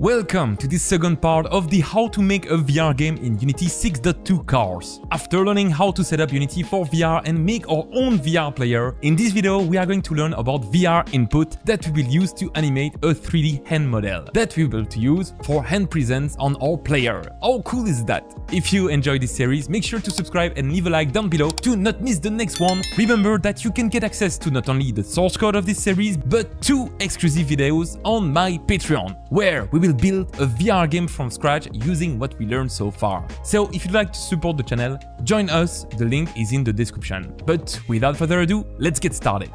Welcome to this second part of the how to make a VR game in Unity 6.2 course. After learning how to set up Unity for VR and make our own VR player, in this video we are going to learn about VR input that we will use to animate a 3D hand model that we will use for hand presence on our player. How cool is that? If you enjoy this series, make sure to subscribe and leave a like down below to not miss the next one. Remember that you can get access to not only the source code of this series, but two exclusive videos on my Patreon, where we will will build a VR game from scratch using what we learned so far. So if you'd like to support the channel, join us, the link is in the description. But without further ado, let's get started.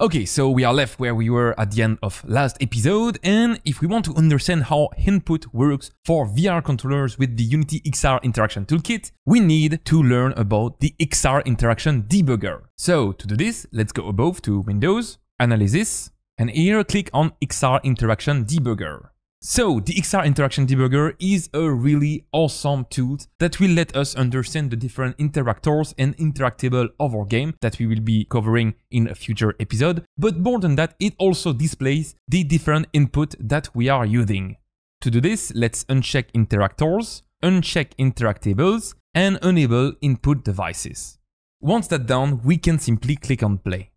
Okay, so we are left where we were at the end of last episode, and if we want to understand how input works for VR controllers with the Unity XR Interaction Toolkit, we need to learn about the XR Interaction Debugger. So to do this, let's go above to Windows, Analysis, and here click on XR Interaction Debugger. So the XR Interaction Debugger is a really awesome tool that will let us understand the different interactors and interactable of our game that we will be covering in a future episode. But more than that, it also displays the different input that we are using. To do this, let's uncheck interactors, uncheck interactables, and enable input devices. Once that's done, we can simply click on play.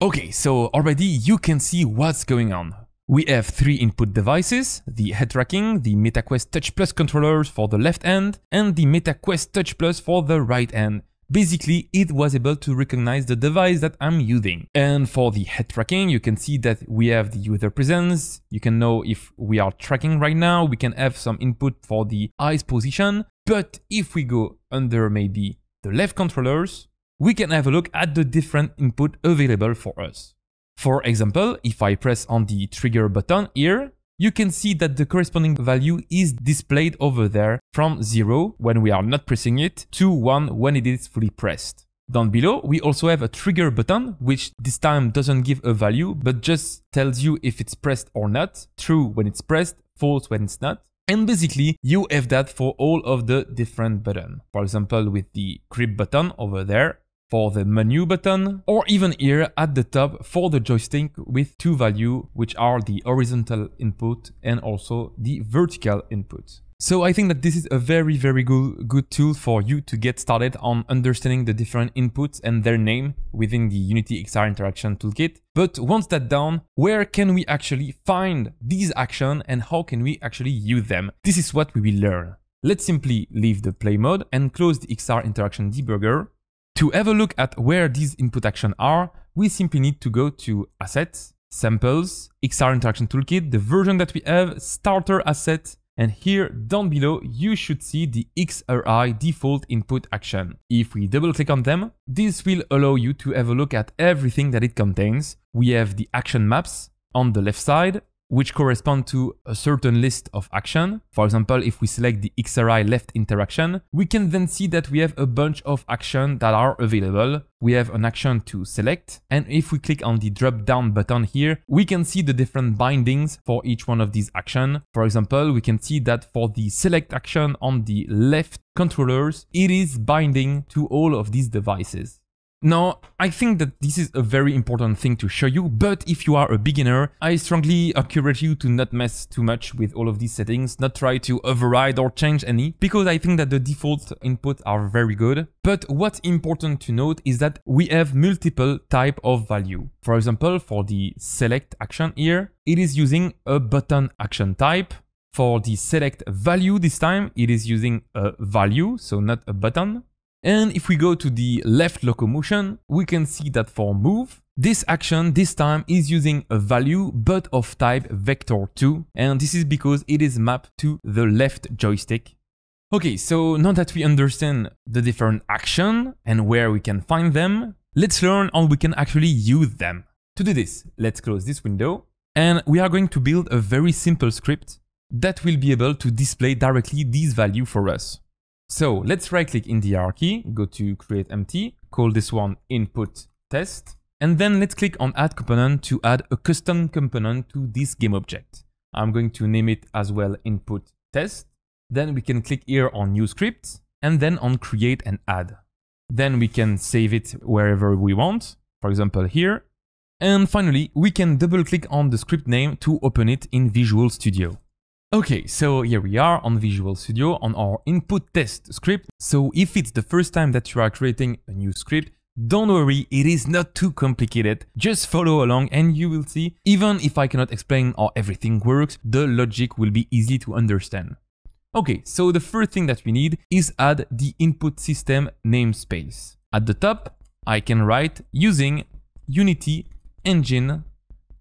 Okay, so already you can see what's going on. We have three input devices, the head tracking, the MetaQuest Touch Plus controllers for the left hand, and the MetaQuest Touch Plus for the right hand. Basically, it was able to recognize the device that I'm using. And for the head tracking, you can see that we have the user presence. You can know if we are tracking right now. We can have some input for the eyes position. But if we go under maybe the left controllers, we can have a look at the different input available for us. For example, if I press on the trigger button here, you can see that the corresponding value is displayed over there from 0 when we are not pressing it to 1 when it is fully pressed. Down below, we also have a trigger button, which this time doesn't give a value, but just tells you if it's pressed or not, true when it's pressed, false when it's not. And basically, you have that for all of the different buttons. For example, with the grip button over there, for the menu button, or even here at the top for the joystick with two values, which are the horizontal input and also the vertical input. So I think that this is a very, very good, good tool for you to get started on understanding the different inputs and their name within the Unity XR Interaction Toolkit. But once that's done, where can we actually find these actions and how can we actually use them? This is what we will learn. Let's simply leave the play mode and close the XR Interaction Debugger to have a look at where these input actions are, we simply need to go to Assets, Samples, XR Interaction Toolkit, the version that we have, Starter Asset, and here down below you should see the XRI default input action. If we double click on them, this will allow you to have a look at everything that it contains. We have the action maps on the left side, which correspond to a certain list of action. For example, if we select the XRI left interaction, we can then see that we have a bunch of action that are available. We have an action to select, and if we click on the drop down button here, we can see the different bindings for each one of these action. For example, we can see that for the select action on the left controllers, it is binding to all of these devices. Now, I think that this is a very important thing to show you, but if you are a beginner, I strongly encourage you to not mess too much with all of these settings, not try to override or change any, because I think that the default inputs are very good. But what's important to note is that we have multiple type of value. For example, for the select action here, it is using a button action type. For the select value this time, it is using a value, so not a button. And if we go to the left locomotion, we can see that for move, this action this time is using a value but of type vector2 and this is because it is mapped to the left joystick. Okay, so now that we understand the different action and where we can find them, let's learn how we can actually use them. To do this, let's close this window and we are going to build a very simple script that will be able to display directly these value for us. So let's right click in the hierarchy, go to create empty, call this one input test, and then let's click on add component to add a custom component to this game object. I'm going to name it as well input test. Then we can click here on new script and then on create and add. Then we can save it wherever we want, for example here. And finally, we can double click on the script name to open it in Visual Studio. Okay, so here we are on Visual Studio on our input test script. So if it's the first time that you are creating a new script, don't worry, it is not too complicated. Just follow along and you will see, even if I cannot explain how everything works, the logic will be easy to understand. Okay, so the first thing that we need is add the input system namespace. At the top, I can write using unity engine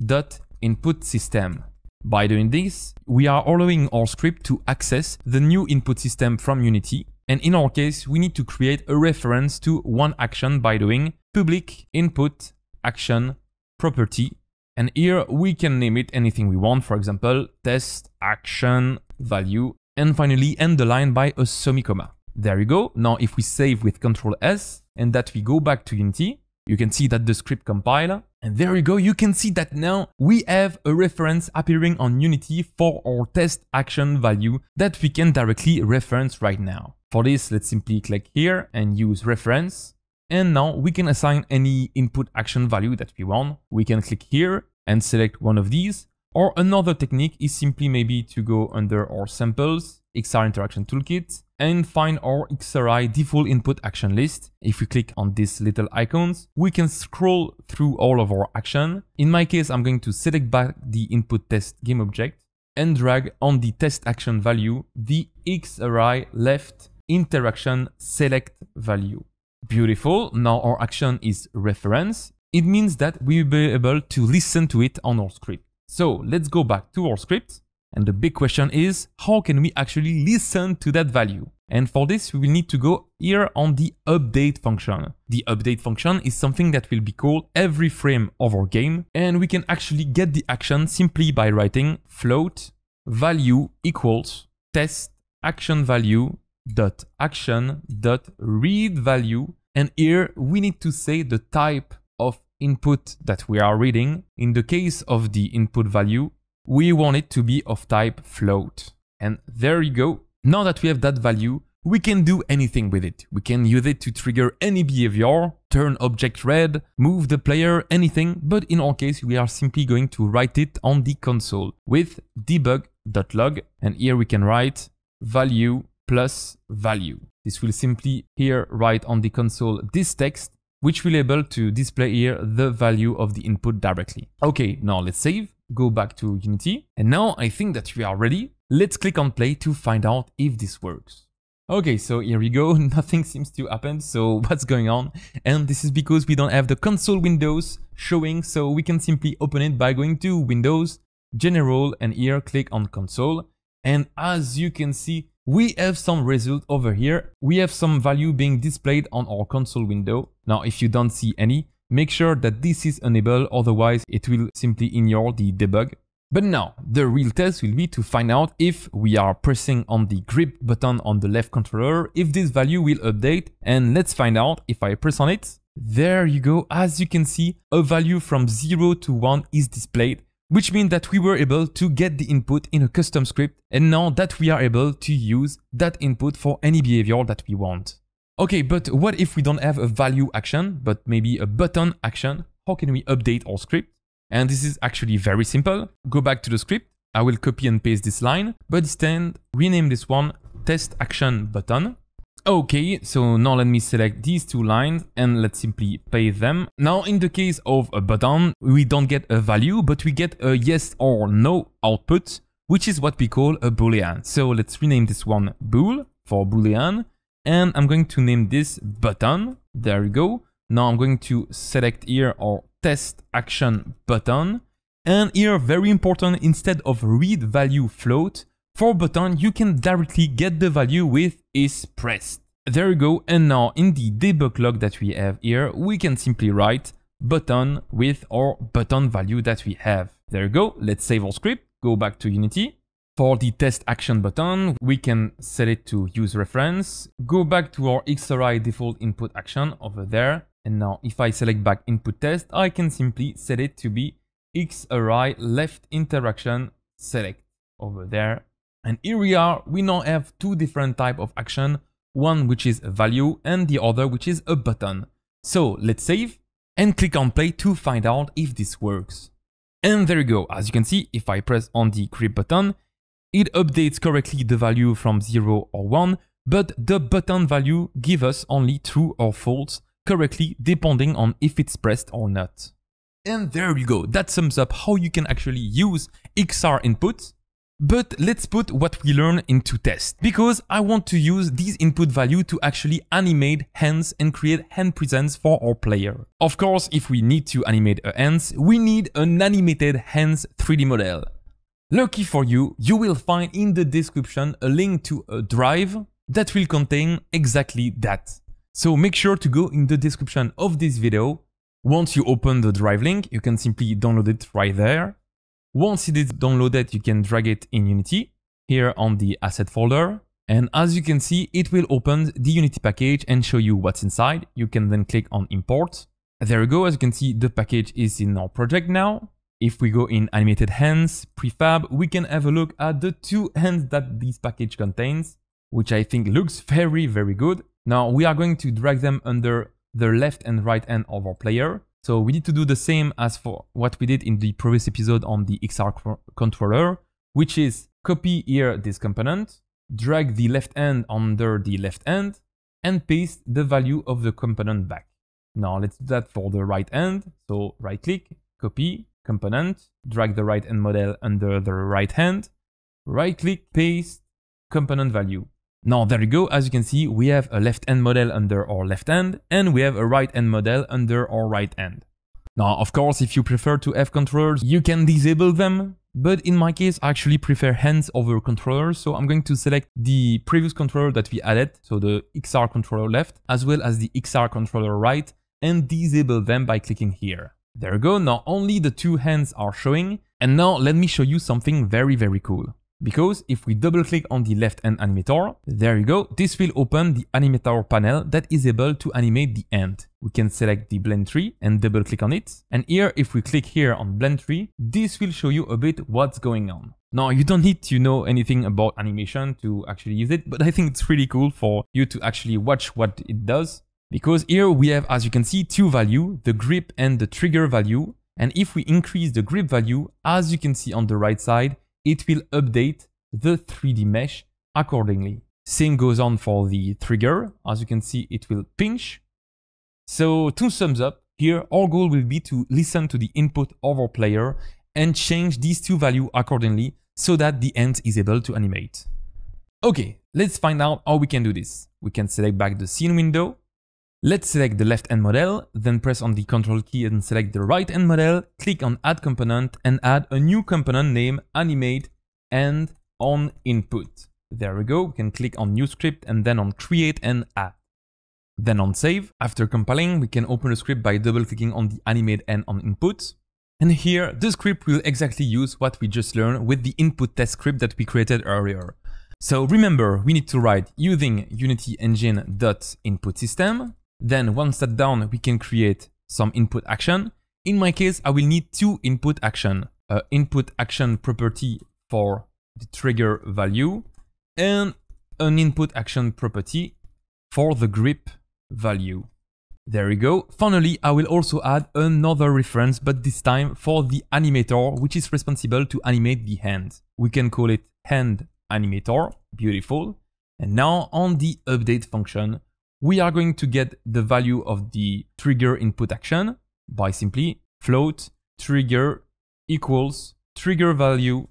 dot input system. By doing this, we are allowing our script to access the new input system from Unity. And in our case, we need to create a reference to one action by doing public input action property. And here we can name it anything we want. For example, test action value. And finally end the line by a semicomma. There you go. Now if we save with Ctrl S and that we go back to Unity, you can see that the script compiler. And there you go, you can see that now we have a reference appearing on Unity for our test action value that we can directly reference right now. For this, let's simply click here and use reference. And now we can assign any input action value that we want. We can click here and select one of these. Or another technique is simply maybe to go under our samples, XR interaction toolkit, and find our XRI default input action list. If we click on these little icons, we can scroll through all of our action. In my case, I'm going to select back the input test game object and drag on the test action value the XRI left interaction select value. Beautiful. Now our action is reference. It means that we will be able to listen to it on our script. So let's go back to our script and the big question is, how can we actually listen to that value? And for this, we will need to go here on the update function. The update function is something that will be called every frame of our game. And we can actually get the action simply by writing float value equals test action value dot action dot read value. And here we need to say the type of input that we are reading. In the case of the input value, we want it to be of type float. And there you go. Now that we have that value, we can do anything with it. We can use it to trigger any behavior, turn object red, move the player, anything, but in our case, we are simply going to write it on the console with debug.log, and here we can write value plus value. This will simply here write on the console this text, which will able to display here the value of the input directly. Okay, now let's save go back to Unity. And now I think that we are ready. Let's click on play to find out if this works. Okay, so here we go, nothing seems to happen, so what's going on? And this is because we don't have the console windows showing, so we can simply open it by going to Windows, General, and here click on Console. And as you can see, we have some result over here. We have some value being displayed on our console window. Now, if you don't see any, Make sure that this is enabled, otherwise it will simply ignore the debug. But now, the real test will be to find out if we are pressing on the grip button on the left controller, if this value will update, and let's find out if I press on it. There you go, as you can see, a value from 0 to 1 is displayed, which means that we were able to get the input in a custom script, and now that we are able to use that input for any behavior that we want. Okay, but what if we don't have a value action, but maybe a button action? How can we update our script? And this is actually very simple. Go back to the script. I will copy and paste this line, but instead rename this one test action button. Okay, so now let me select these two lines and let's simply paste them. Now in the case of a button, we don't get a value, but we get a yes or no output, which is what we call a boolean. So let's rename this one bool for boolean and I'm going to name this button. There we go. Now I'm going to select here our test action button. And here, very important, instead of read value float, for button, you can directly get the value with is pressed. There you go. And now in the debug log that we have here, we can simply write button with our button value that we have. There you go. Let's save our script, go back to Unity. For the test action button, we can set it to use reference, go back to our XRI default input action over there. And now if I select back input test, I can simply set it to be XRI left interaction select over there. And here we are, we now have two different type of action, one which is a value and the other which is a button. So let's save and click on play to find out if this works. And there you go, as you can see, if I press on the create button, it updates correctly the value from 0 or 1, but the button value give us only true or false correctly depending on if it's pressed or not. And there you go, that sums up how you can actually use XR input. But let's put what we learned into test, because I want to use these input value to actually animate hands and create hand presence for our player. Of course, if we need to animate a hands, we need an animated hands 3D model. Lucky for you, you will find in the description a link to a drive that will contain exactly that. So make sure to go in the description of this video. Once you open the drive link, you can simply download it right there. Once it is downloaded, you can drag it in Unity here on the asset folder. And as you can see, it will open the Unity package and show you what's inside. You can then click on import. There you go. As you can see, the package is in our project now. If we go in animated hands, prefab, we can have a look at the two hands that this package contains, which I think looks very, very good. Now we are going to drag them under the left and right hand of our player. So we need to do the same as for what we did in the previous episode on the XR controller, which is copy here this component, drag the left hand under the left hand, and paste the value of the component back. Now let's do that for the right hand. So right click, copy, component, drag the right hand model under the right hand, right click, paste, component value. Now there you go, as you can see, we have a left hand model under our left hand and we have a right hand model under our right hand. Now, of course, if you prefer to have controllers, you can disable them. But in my case, I actually prefer hands over controllers. So I'm going to select the previous controller that we added, so the XR controller left, as well as the XR controller right, and disable them by clicking here. There you go, now only the two hands are showing. And now let me show you something very, very cool. Because if we double click on the left hand animator, there you go, this will open the animator panel that is able to animate the hand. We can select the blend tree and double click on it. And here, if we click here on blend tree, this will show you a bit what's going on. Now, you don't need to know anything about animation to actually use it, but I think it's really cool for you to actually watch what it does. Because here we have, as you can see, two value, the grip and the trigger value. And if we increase the grip value, as you can see on the right side, it will update the 3D mesh accordingly. Same goes on for the trigger. As you can see, it will pinch. So two sums up, here our goal will be to listen to the input of our player and change these two values accordingly so that the end is able to animate. Okay, let's find out how we can do this. We can select back the scene window. Let's select the left hand model, then press on the control key and select the right hand model, click on add component and add a new component named animate hand on input. There we go, we can click on new script and then on create and add. Then on save, after compiling, we can open the script by double clicking on the animate hand on input. And here, the script will exactly use what we just learned with the input test script that we created earlier. So remember, we need to write using Unity Engine dot input system then once that's done, we can create some input action. In my case, I will need two input action. Uh, input action property for the trigger value and an input action property for the grip value. There we go. Finally, I will also add another reference, but this time for the animator, which is responsible to animate the hand. We can call it hand animator. Beautiful. And now on the update function, we are going to get the value of the trigger input action by simply float trigger equals trigger value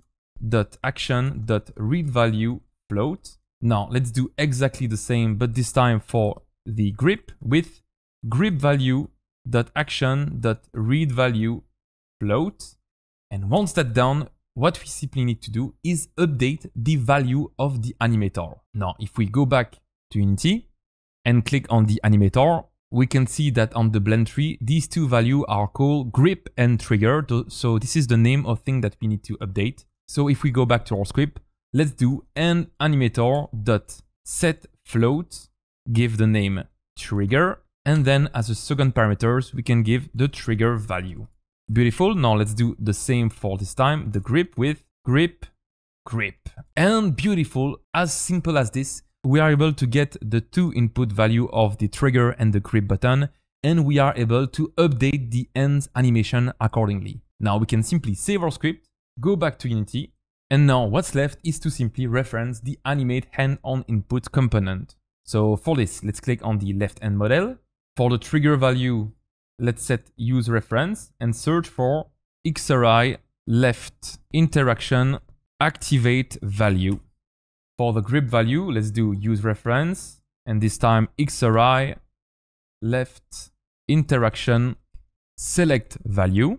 dot action dot read value float. Now let's do exactly the same, but this time for the grip with grip value dot action dot read value float. And once that's done, what we simply need to do is update the value of the animator. Now, if we go back to Unity, and click on the animator, we can see that on the blend tree, these two values are called grip and trigger. So this is the name of thing that we need to update. So if we go back to our script, let's do an animator dot set float, give the name trigger, and then as a second parameters, we can give the trigger value. Beautiful. Now let's do the same for this time, the grip with grip, grip. And beautiful, as simple as this, we are able to get the two input value of the trigger and the grip button, and we are able to update the end animation accordingly. Now we can simply save our script, go back to Unity, And now what's left is to simply reference the animate hand-on input component. So for this, let's click on the left-hand model. For the trigger value, let's set use reference and search for XRI left interaction activate value. For the grip value, let's do use reference and this time XRI left interaction select value.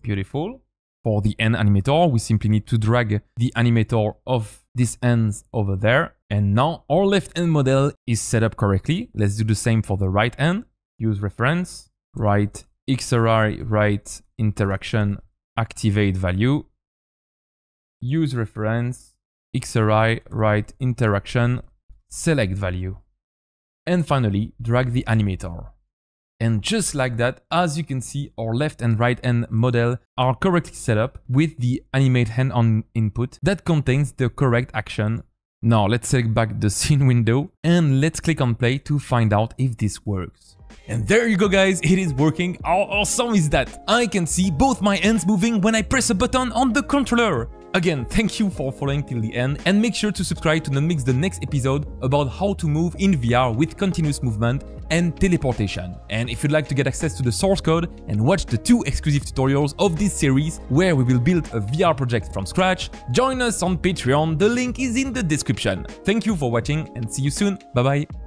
Beautiful. For the hand animator, we simply need to drag the animator of this ends over there. And now our left hand model is set up correctly. Let's do the same for the right end. Use reference, right XRI, right interaction, activate value. Use reference, XRI, right interaction, select value. And finally, drag the animator. And just like that, as you can see, our left and right hand model are correctly set up with the animate hand on input that contains the correct action. Now let's select back the scene window and let's click on play to find out if this works. And there you go guys, it is working. How awesome is that? I can see both my hands moving when I press a button on the controller. Again, thank you for following till the end and make sure to subscribe to not miss the next episode about how to move in VR with continuous movement and teleportation. And if you'd like to get access to the source code and watch the two exclusive tutorials of this series where we will build a VR project from scratch, join us on Patreon, the link is in the description. Thank you for watching and see you soon, bye bye!